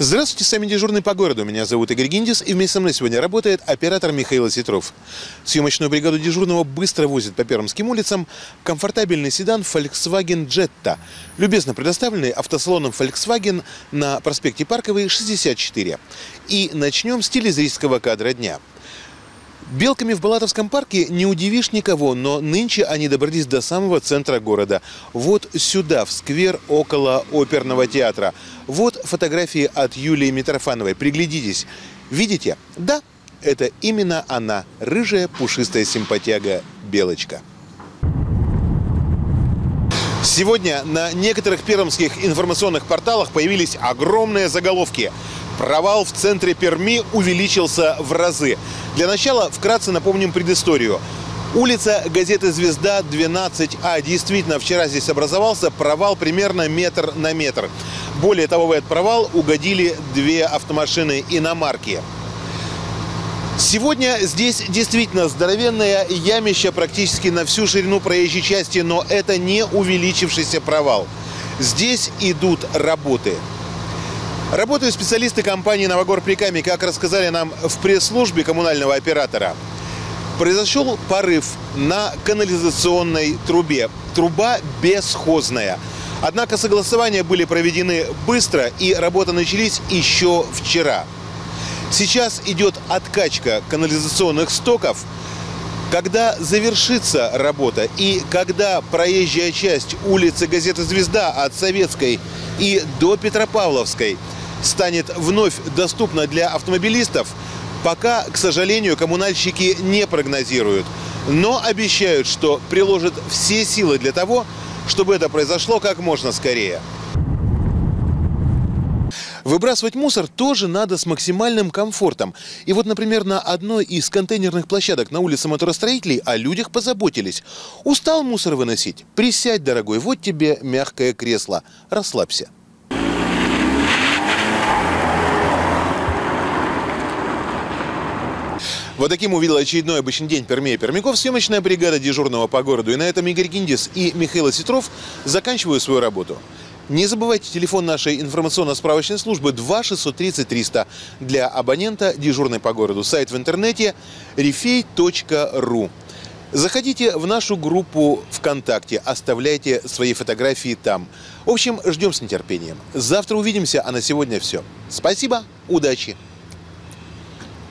Здравствуйте, с вами дежурный по городу. Меня зовут Игорь Гиндис, и вместе со мной сегодня работает оператор Михаил Ситров. Съемочную бригаду дежурного быстро возит по пермским улицам комфортабельный седан Volkswagen Jetta, любезно предоставленный автосалоном Volkswagen на проспекте Парковый, 64. И начнем с телезрительского кадра дня – Белками в Балатовском парке не удивишь никого, но нынче они добрались до самого центра города. Вот сюда, в сквер около оперного театра. Вот фотографии от Юлии Митрофановой. Приглядитесь. Видите? Да, это именно она, рыжая пушистая симпатяга Белочка. Сегодня на некоторых пермских информационных порталах появились огромные заголовки. Провал в центре Перми увеличился в разы. Для начала вкратце напомним предысторию. Улица газеты «Звезда» 12А. Действительно, вчера здесь образовался провал примерно метр на метр. Более того, в этот провал угодили две автомашины иномарки. Сегодня здесь действительно здоровенная ямища практически на всю ширину проезжей части, но это не увеличившийся провал. Здесь идут работы. Работают специалисты компании «Новогор Приками», как рассказали нам в пресс-службе коммунального оператора. Произошел порыв на канализационной трубе. Труба бесхозная. Однако согласования были проведены быстро и работы начались еще вчера. Сейчас идет откачка канализационных стоков. Когда завершится работа и когда проезжая часть улицы газеты «Звезда» от Советской и до Петропавловской – станет вновь доступна для автомобилистов, пока, к сожалению, коммунальщики не прогнозируют. Но обещают, что приложат все силы для того, чтобы это произошло как можно скорее. Выбрасывать мусор тоже надо с максимальным комфортом. И вот, например, на одной из контейнерных площадок на улице моторостроителей о людях позаботились. Устал мусор выносить? Присядь, дорогой, вот тебе мягкое кресло. Расслабься. Вот таким увидел очередной обычный день Перми и Пермяков съемочная бригада дежурного по городу. И на этом Игорь Гиндис и Михаил Ситров заканчивают свою работу. Не забывайте телефон нашей информационно-справочной службы 2 630 300 для абонента дежурной по городу. Сайт в интернете refей.ru. Заходите в нашу группу ВКонтакте, оставляйте свои фотографии там. В общем, ждем с нетерпением. Завтра увидимся, а на сегодня все. Спасибо, удачи,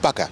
пока.